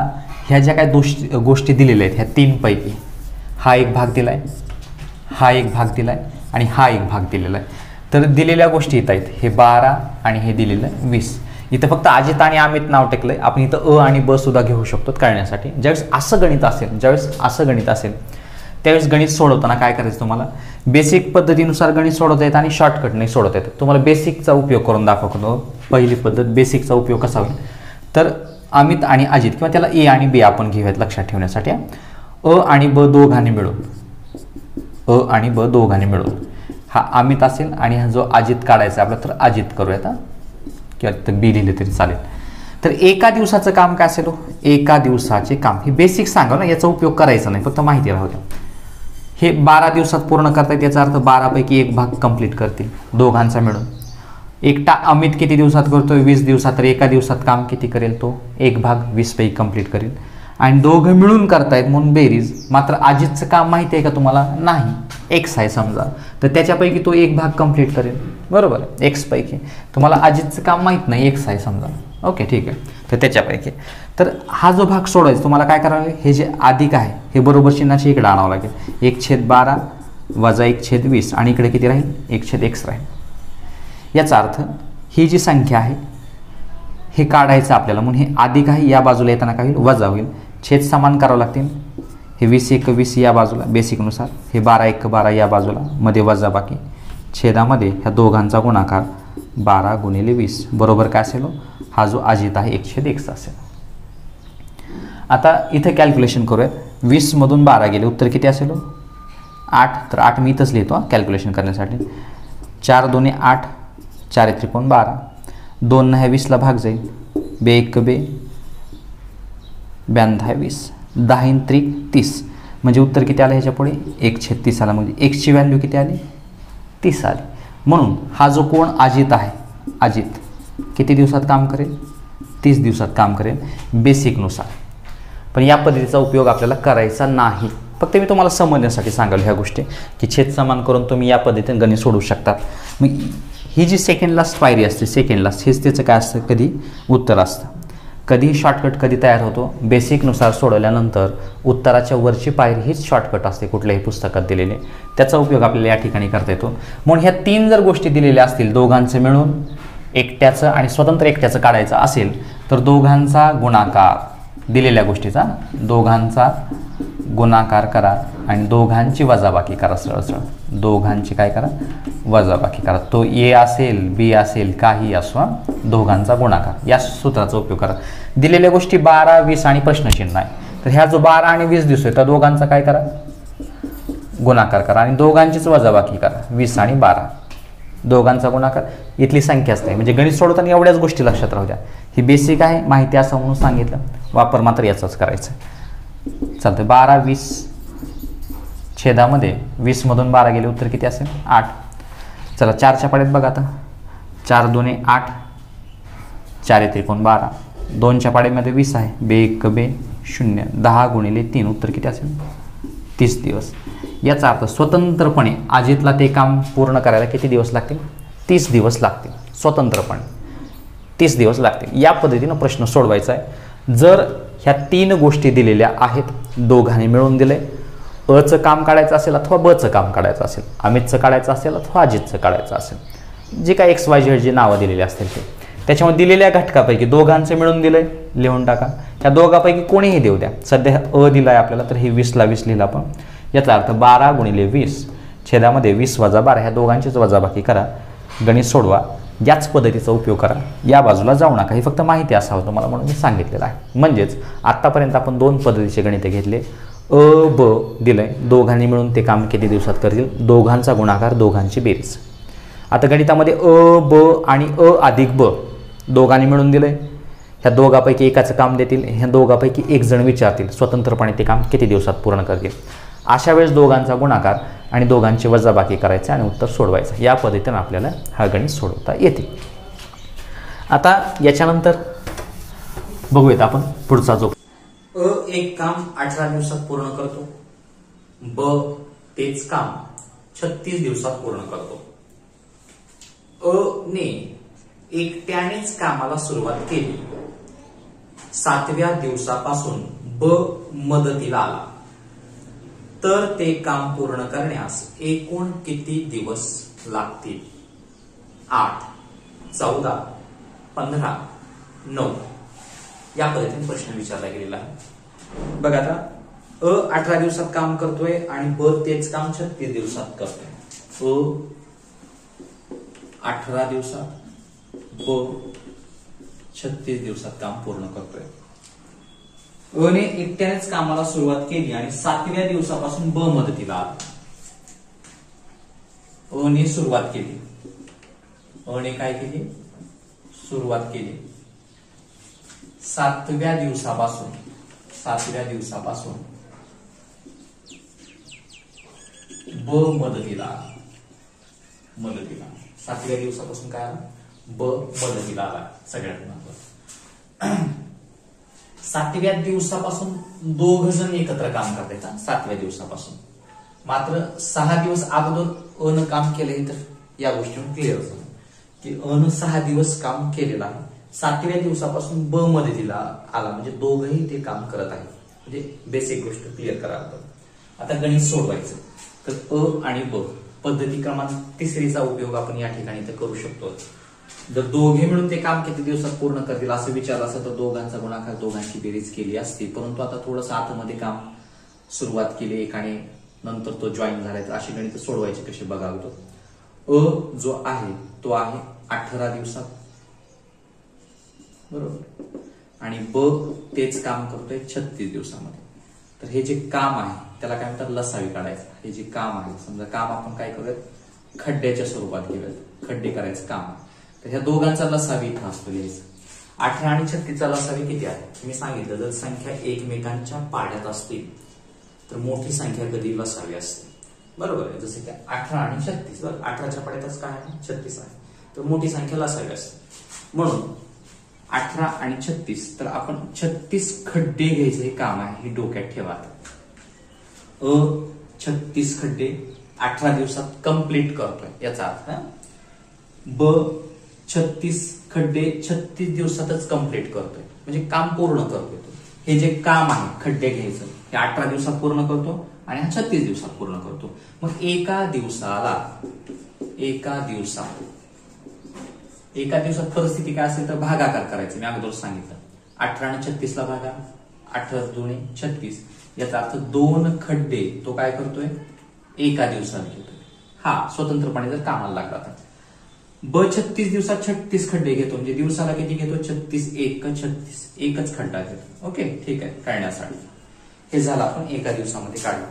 ह्या ज्या काय दोष गोष्टी दिलेल्या आहेत ह्या तीनपैकी हा एक भाग दिला आहे हा एक भाग दिला आहे आणि हा एक भाग दिलेला आहे. तर दिलेल्या गोष्टी येत आहेत. हे बारा आणि हे दिलेलं आहे वीस. इथं फक्त अजित आणि अमित नाव टेकलं आहे आपण इथं अ आणि ब सुद्धा घेऊ शकतो कळण्यासाठी. ज्यावेळेस असं गणित असेल ज्यावेळेस असं गणित असेल त्यावेळेस गणित सोडवताना काय करायचं तुम्हाला? बेसिक पद्धतीनुसार गणित सोडवता येतं आणि शॉर्टकटने सोडवता येतं. तुम्हाला बेसिकचा उपयोग करून दाखवतो. पहिली पद्धत बेसिकचा उपयोग कसा होईल? तर अमित आणि अजित किंवा त्याला ए आणि बी आपण घेऊयात लक्षात ठेवण्यासाठी. अ आणि ब दोघांनी मिळून. अ आणि ब दोघांनी मिळून. हा अमित असेल आणि हा जो अजित काढायचा आपला तर अजित करूयात किंवा बी लिहिले तरी चालेल. तर एका दिवसाचं काम काय असेल हो? एका दिवसाचे काम. हे बेसिक सांगा ना याचा उपयोग करायचा नाही फक्त माहिती राहू द्या. हे बारा दिवसात पूर्ण करतायत याचा अर्थ बारापैकी एक भाग कंप्लीट करतील दोघांचा मिळून. एकटा अमित किती दिवसात करतो आहे वीस दिवसात तर एका दिवसात काम किती करेल तो? एक भाग वीस पैकी कंप्लीट करेल. आणि दोघं मिळून करतायत म्हणून बेरीज मात्र अजितचं काम माहिती आहे का तुम्हाला? नाही. एक्स आहे समजा. तर त्याच्यापैकी तो एक भाग कंप्लीट करेल. बरोबर? एक्सपैकी तुम्हाला अजितचं काम माहीत नाही एक्स आहे समजा. ओके ठीक आहे. तर त्याच्यापैकी. तर हा जो भाग सोडायचा तुम्हाला काय करावं लागेल? हे जे अधिक आहे हे बरोबर चिन्हाची इकडे आणावं लागेल. एक छेद बारा वजा एक छेद वीस. आणि इकडे किती राहील? एक छेद एक्स राहील. याचा अर्थ ही जी संख्या आहे हे काढायचं आपल्याला. म्हणून हे अधिक आहे या बाजूला येताना काय होईल? वजा होईल. छेद समान करावं लागतील. हे वीस एक वीस या बाजूला बेसिकनुसार हे बारा एक बारा या बाजूला मध्ये वजा बाकी. छेदामध्ये ह्या दोघांचा गुणाकार बारा गुणिले वीस. बरोबर काय असेल हो? हा? जो अजित आहे एक छेद एक्स असेल. आता इथं कॅल्क्युलेशन करूयात. वीसमधून बारा गेले उत्तर किती असेल हो? आठ. तर आठ मी इथंच लिहितो कॅल्क्युलेशन करण्यासाठी. चार दोन्ही आठ चार त्रिकोण बारा. दोन ह्या वीसला भाग जाईल. बे एक बे. ब्याण्णव वीस. दहा इन त्रिक तीस. म्हणजे उत्तर किती आलं ह्याच्यापुढे एक छत्तीस आला. म्हणजे एकची व्हॅल्यू किती आली? तीस आली. म्हणून हा जो कोण अजित आहे अजित किती दिवसात काम करेल? तीस दिवसात काम करेल बेसिकनुसार पण या पद्धतीचा उपयोग आपल्याला करायचा नाही. फक्त मी तुम्हाला समजण्यासाठी सांगाल ह्या गोष्टी की छेद समान करून तुम्ही या पद्धतीने गणित सोडवू शकतात मग ही जी सेकंड लास्ट पायरी असते सेकंड लास्ट हेच त्याचं काय असतं? कधी? उत्तर असतं. कधी शॉर्टकट कधी तयार होतो? बेसिकनुसार सोडवल्यानंतर उत्तराच्या वरची पायरी हीच शॉर्टकट असते कुठल्याही पुस्तकात दिलेले. त्याचा उपयोग आपल्याला या ठिकाणी करता येतो. म्हणून ह्या तीन जर गोष्टी दिलेल्या असतील दोघांचं मिळून एकट्याचं आणि स्वतंत्र एकट्याचं काढायचं असेल तर दोघांचा गुणाकार दिलेल्या गोष्टीचा दोघांचा गुणाकार करा. आणि दोघांची वजाबाकी करा सरळ सरळ. दोघांची काय करा? वजाबाकी करा. तो ए असेल बी असेल काही असो दोघांचा गुणाकार. या सूत्राचा उपयोग करा. दिलेल्या गोष्टी बारा वीस आणि प्रश्नचिन्ह आहे. तर ह्या जो बारा आणि वीस दिसतोय त्या दोघांचा काय करा? गुणाकार करा. आणि दोघांचीच वजाबाकी करा. वीस आणि बारा. दोघांचा गुणाकार. इथली संख्या असते. म्हणजे गणित सोडवताना एवढ्याच गोष्टी लक्षात राहू द्या. ही बेसिक आहे माहिती असं म्हणून सांगितलं. वापर मात्र याचाच करायचा. चालतं बारा वीस छेदामध्ये वीसमधून बारा गेले उत्तर किती असेल? आठ. चला चारच्या पाड्यात बघा आता. चार दोन्ही आठ. चार त्रिकोण बारा. दोनच्या पाड्यामध्ये वीस आहे. बे एक बे शून्य. दहा गुणिले तीन उत्तर किती असेल? तीस दिवस. याचा अर्थ स्वतंत्रपणे अजितला ते काम पूर्ण करायला किती दिवस लागतील? तीस दिवस लागतील. स्वतंत्रपणे. तीस दिवस लागतील. या पद्धतीनं प्रश्न सोडवायचा आहे. जर ह्या तीन गोष्टी दिलेल्या आहेत दोघांनी मिळून दिले अचं काम काढायचं असेल अथवा बचं काम काढायचं असेल अमितचं काढायचं असेल अथवा अजितचं काढायचं असेल जे काय एक्स वाय झेड जे नावं दिलेली असतील ते. त्याच्यामुळे दिलेल्या घटकापैकी दोघांचं मिळून दिलंय लिहून टाका. त्या दोघापैकी कोणीही देऊ द्या. सध्या अ दिला आहे आपल्याला तर हे वीसला वीस लिहिलं आपण. याचा अर्थ बारा गुणिले वीस छेदामध्ये वीस वजा बारा ह्या दोघांचीच वजाबाकी करा. गणित सोडवा. याच पद्धतीचा उपयोग करा. या बाजूला जाऊ नका. ही फक्त माहिती असावं तुम्हाला म्हणून मी सांगितलेलं आहे. म्हणजेच आत्तापर्यंत आपण दोन पद्धतीचे गणिते घेतले. अ ब दिलंय. दोघांनी मिळून ते काम किती दिवसात करतील? दोघांचा गुणाकार दोघांची बेरीज. आता गणितामध्ये अ ब आणि अ अधिक ब दोघांनी मिळून दिलंय. ह्या दोघापैकी एकाचं काम देतील ह्या दोघापैकी एक जण विचारतील स्वतंत्रपणे ते काम किती दिवसात पूर्ण करतील? अशा वेळेस दोघांचा गुणाकार आणि दोघांची वजाबाकी करायचे आणि उत्तर सोडवायचं. या पद्धतीनं आपल्याला हा गणित सोडवता येते. आता याच्यानंतर बघूयात आपण पुढचा जो अ एक काम अठरा दिवसात पूर्ण करतो ब तेच काम छत्तीस दिवसात पूर्ण करतो. अ ने एकट्यानेच कामाला सुरुवात केली. सातव्या दिवसापासून ब मदतीला आला. तर ते काम पूर्ण करण्यास एकूण किती दिवस लागतील? आठ चौदा पंधरा नऊ. या पद्धतीने प्रश्न विचारला गेलेला आहे. बघा आता अ अठरा दिवसात काम करतोय आणि ब तेच काम छत्तीस दिवसात करतोय. अ अठरा दिवसात ब छत्तीस दिवसात काम पूर्ण करतोय. अने एकट्यानेच कामाला सुरुवात केली आणि सातव्या दिवसापासून ब मदतीला आला. अने सुरुवात केली. अने काय केली? सुरुवात केली. सातव्या दिवसापासून सातव्या दिवसापासून ब मदतीला मदतीला. सातव्या दिवसापासून काय आला? ब मदतीला आला सगळ्यात महत्वाचं. सातव्या दिवसापासून दोघ जण एकत्र काम करतायत सातव्या दिवसापासून. मात्र सहा दिवस अगोदर अन काम केलंय तर या गोष्टीवर क्लिअर झालं की अन सहा दिवस काम केलेलं आहे. सातव्या दिवसापासून ब दिला आला. म्हणजे दोघही ते काम करत आहे म्हणजे बेसिक गोष्ट क्लिअर करा आता गणित सोडवायचं. तर अ आणि ब पद्धती क्रमांक तिसरीचा उपयोग आपण या ठिकाणी तर करू शकतो. जर दोघे मिळून ते काम किती दिवसात पूर्ण करतील असं विचार असं तर दोघांचा गुणाकार दोघांची बेरीज केली असती. परंतु आता थोडंसं आतमध्ये काम सुरुवात केली एकाने नंतर तो जॉईन झालाय. तर अशी गणित सोडवायची कशी बघावतो अ जो आहे तो आहे अठरा दिवसात बरोबर? आणि ब तेच काम करतोय छत्तीस दिवसामध्ये. तर हे जे काम आहे त्याला काय म्हणतात? लसावी काढायचं. हे जे काम आहे समजा काम आपण काय करूयात? खड्ड्याच्या स्वरूपात घेऊयात खड्डे करायचं काम. तर ह्या दोघांचा लसावी इथं असतो लिहायचं. अठरा आणि छत्तीसचा लसावी किती आहे? मी सांगितलं जर संख्या एकमेकांच्या पाड्यात असतील तर मोठी संख्या कधी लसावी असते? बरोबर आहे. जसं की अठरा आणि छत्तीस. बरं अठराच्या पाड्यातच काय आहे? छत्तीस आहे. तर मोठी संख्या लसावी असते. म्हणून अठरा आणि छत्तीस. तर आपण छत्तीस खड्डे घ्यायचं हे काम आहे. हे डोक्यात ठेवा अ छत्तीस खड्डे अठरा दिवसात कंप्लीट करतोय. याचा अर्थ ब छत्तीस खड्डे छत्तीस दिवसातच कंप्लीट करतोय. म्हणजे काम पूर्ण करतोय हे जे काम आहे खड्डे घ्यायचं हे अठरा दिवसात पूर्ण करतो आणि हा छत्तीस दिवसात पूर्ण करतो. मग एका दिवसाला एका दिवसात एका दिवसात परिस्थिती काय असेल तर भागाकार करायचं. मी अगोदर सांगितलं. अठरा आणि छत्तीसला भागा. अठरा दोन छत्तीस. याचा अर्थ दोन खड्डे. तो काय करतोय? एका दिवसात घेतोय. हा स्वतंत्रपणे जर कामाला लागला तर. ब छत्तीस दिवसात छत्तीस खड्डे घेतो. म्हणजे दिवसाला किती घेतो? छत्तीस एक छत्तीस एकच खड्डा घेतो. ओके ठीक आहे. काढण्यासाठी हे झालं आपण एका दिवसामध्ये काढलं.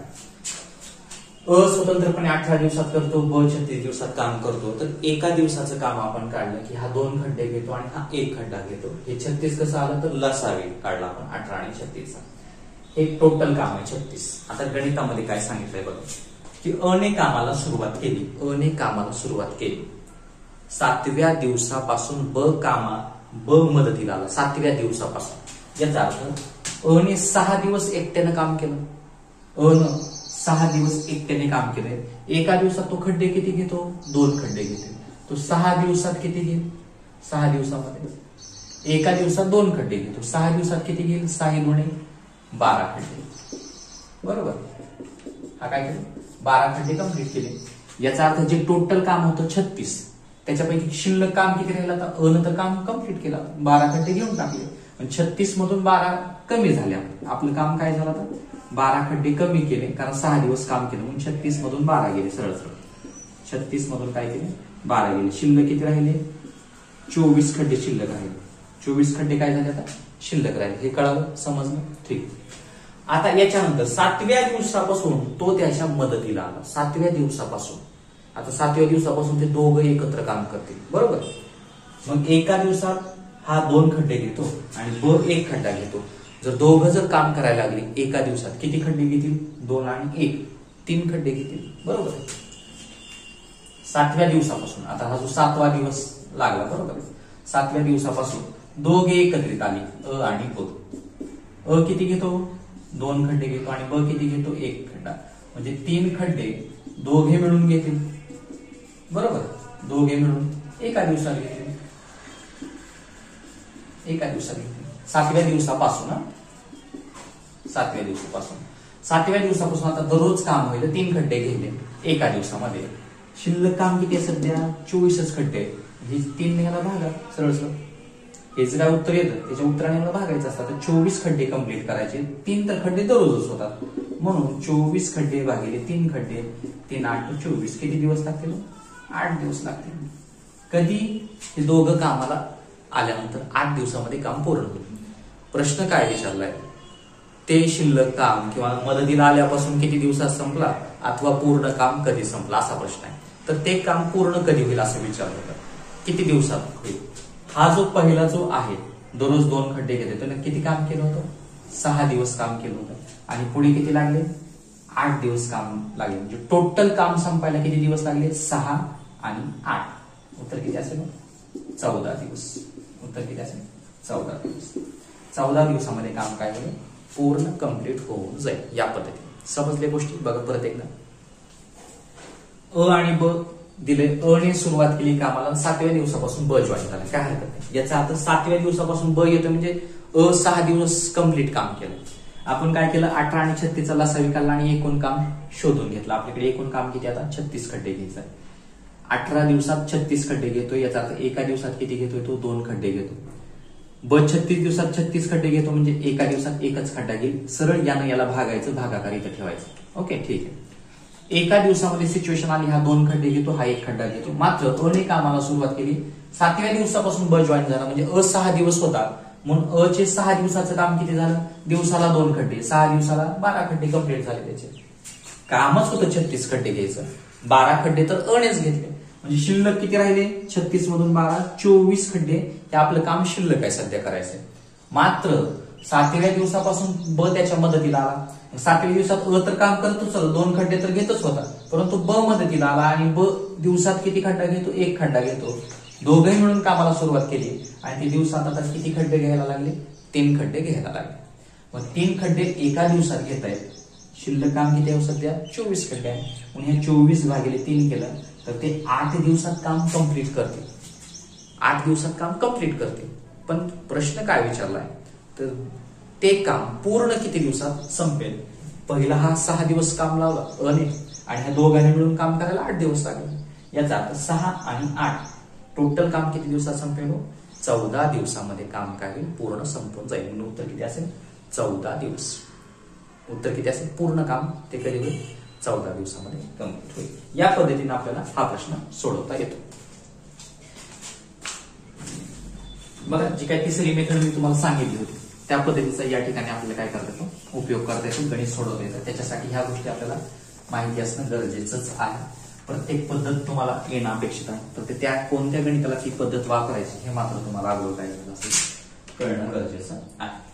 अस्वतंत्रपणे अठरा दिवसात करतो ब छत्तीस दिवसात काम करतो तर एका दिवसाचं काम आपण काढलं की हा दोन खड्डे घेतो आणि हा एक खड्डा घेतो. हे छत्तीस कसं आलं तर लसावी काढला आपण अठरा आणि छत्तीसचा. हे टोटल काम आहे छत्तीस. आता गणितामध्ये काय सांगितलंय बघा. की अने कामाला सुरुवात केली अने कामाला सुरुवात केली. सातव्या दिवसापासून ब कामा ब मदतीला आला. सातव्या दिवसापासून. याचा अर्थ अने सहा दिवस एकट्यानं काम केलं. अन सहा दिवस एकट्याने काम केलंय. एका दिवसात तो खड्डे किती घेतो? दोन खड्डे घेते. तो सहा दिवसात किती घेईल? सहा दिवसामध्ये. एका दिवसात दोन खड्डे घेतो. सहा दिवसात किती घेईल? सहा दोन्ही बारा खड्डे. बरोबर. हा काय केलं? बारा खड्डे कंप्लीट केले. याचा अर्थ जे टोटल काम होतं छत्तीस त्याच्यापैकी शिल्लक काम किती राहिलं? आता अन तर काम कंप्लीट केलं. बारा खड्डे घेऊन टाकले. पण छत्तीस मधून बारा कमी झाले. आपलं काम काय झालं आता? बारा खड्डे कमी केले कारण सहा दिवस काम केलं. म्हणून छत्तीस मधून बारा गेले सरळ सरळ. छत्तीस मधून काय केले? बारा गेले. शिल्लक किती राहिले? चोवीस खड्डे शिल्लक राहिले. चोवीस खड्डे काय झाले आता? शिल्लक राहिले. हे कळालं? समजलं? ठीक. आता याच्यानंतर सातव्या दिवसापासून तो त्याच्या मदतीला आला. सातव्या दिवसापासून. आता सातव्या दिवसापासून ते दोघं एकत्र काम करतील. बरोबर? मग एका दिवसात हा दोन खड्डे घेतो आणि ब एक खड्डा घेतो. जर दोघं जर काम करायला लागले एका दिवसात किती खड्डे घेतील? दोन आणि एक. तीन खड्डे घेतील. बरोबर आहे. सातव्या दिवसापासून. आता हा जो सातवा दिवस लागला बरोबर आहे. सातव्या दिवसापासून दोघे एकत्रित आले अ आणि ब अ किती घेतो? दोन खड्डे घेतो आणि ब किती घेतो? एक खड्डा. म्हणजे तीन खड्डे दोघे मिळून घेतील. बरोबर दोघे मिळून एका दिवसात घेतील. एका दिवसात घेतील. सातव्या दिवसापासून सातव्या दिवसापासून. सातव्या दिवसापासून आता दररोज काम होईल तीन खड्डे घेतले एका दिवसामध्ये. शिल्लक काम किती आहे सध्या? चोवीसच खड्डे. आहेत. हे तीन निघाला भागा सरळ सरळ. हे जे काय उत्तर येतं? त्याच्या उत्तराने मला भागायचं असतात तर चोवीस खड्डे कंप्लीट करायचे. तीन तर खड्डे दररोजच होतात. म्हणून चोवीस खड्डे भागिले तीन खड्डे तीन आठ चोवीस. किती दिवस लागतील? आठ दिवस लागतील. कधी? हे दोघं कामाला आल्यानंतर आठ दिवसामध्ये काम पूर्ण होईल. प्रश्न काय विचारलाय? ते शिल्लक काम किंवा मदतीला आल्यापासून किती दिवसात संपला? अथवा पूर्ण काम कधी संपला? असा प्रश्न आहे. तर ते काम पूर्ण कधी होईल असं विचारलं होतं किती दिवसात होईल? हा जो पहिला जो आहे दररोज दोन खड्डे घेते त्यानं किती काम केलं होतं? सहा दिवस काम केलं होतं. आणि पुढे किती लागले? आठ दिवस काम लागले. म्हणजे टोटल काम संपायला किती दिवस लागले? सहा आणि आठ. उत्तर किती असेल? चौदा दिवस. उत्तर किती असेल? चौदा दिवस. चौदा दिवसामध्ये काम काय होईल पूर्ण कंप्लीट होऊन जाईल या पद्धतीने. समजले गोष्टी? बघा परत एकदा. अ आणि ब दिले. अ ने सुरुवात केली कामाला. सातव्या दिवसापासून ब जॉईन झाला. काय हरकत नाही. याचा अर्थ सातव्या दिवसापासून ब येतो म्हणजे अ सहा दिवस कंप्लीट काम केलं. आपण काय केलं? अठरा आणि छत्तीसचा लसा विकाला आणि एकूण काम शोधून घेतलं. आपल्याकडे एकूण काम किती आता? छत्तीस खड्डे घ्यायचं आहे. अठरा दिवसात छत्तीस खड्डे घेतो याचा अर्थ एका दिवसात किती घेतोय? तो दोन खड्डे घेतो. ब छत्तीस दिवसात छत्तीस खड्डे घेतो म्हणजे एका दिवसात एकच खड्डा घेईल. सरळ यानं याला भागायचं भागाकार इथं ठेवायचं. ओके ठीक आहे. एका दिवसामध्ये सिच्युएशन आली हा दोन खड्डे घेतो हा एक खड्डा घेतो. मात्र अने कामाला सुरुवात केली सातव्या दिवसापासून ब जॉईन झाला म्हणजे अ सहा दिवस होता. म्हणून अ चे सहा दिवसाचं काम किती झालं? दिवसाला दोन खड्डे सहा दिवसाला बारा खड्डे कंप्लीट झाले त्याचे. कामच होतं छत्तीस खड्डे घ्यायचं. बारा खड्डे तर अनेच घेतले. म्हणजे शिल्लक किती राहिले? छत्तीस मधून बारा चोवीस खड्डे ते आपलं काम शिल्लक आहे सध्या करायचंय मात्र सातव्या दिवसापासून ब त्याच्या मदतीला आला. सातव्या दिवसात अ तर काम करतोच दोन खड्डे तर घेतच होता. परंतु ब मदतीला आला आणि ब दिवसात किती खड्डा घेतो? एक खड्डा घेतो. दोघंही मिळून कामाला सुरुवात केली आणि ते दिवसात आता किती खड्डे घ्यायला लागले? तीन खड्डे घ्यायला लागले. मग तीन खड्डे एका दिवसात घेत आहेत. शिल्लक काम किती आहे हो सध्या? चोवीस खड्डे आहे. म्हणून हे चोवीस भागिले तीन केलं तर ते आठ दिवसात काम कंप्लीट करते आठ दिवसात काम कंप्लीट करते. पण प्रश्न काय विचारलाय? तर ते काम पूर्ण किती दिवसात संपेल? पहिला हा सहा दिवस काम लावला अने आणि ह्या दोघांनी मिळून काम करायला आठ दिवस लागले. याचा अर्थ सहा आणि आठ. टोटल काम किती दिवसात संपेल हो? चौदा दिवसामध्ये काम काय होईल पूर्ण संपून जाईल. म्हणून उत्तर किती असेल? चौदा दिवस. उत्तर किती असेल? पूर्ण काम ते कधी होईल? चौदा दिवसामध्ये कंप्लीट होईल. या पद्धतीने आपल्याला हा प्रश्न सोडवता येतो. बघा जी काही तिसरी मेथड मी तुम्हाला सांगितली होती त्या पद्धतीचा या ठिकाणी आपल्याला काय करता येतो? उपयोग करता येतो गणित सोडवता येतं. त्याच्यासाठी ह्या गोष्टी आपल्याला माहिती असणं गरजेचंच आहे. प्रत्येक पद्धत तुम्हाला येणं अपेक्षित आहे. तर ते त्या कोणत्या गणिताला ती पद्धत वापरायची हे मात्र तुम्हाला अगोदर काय असेल कळणं गरजेचं आहे.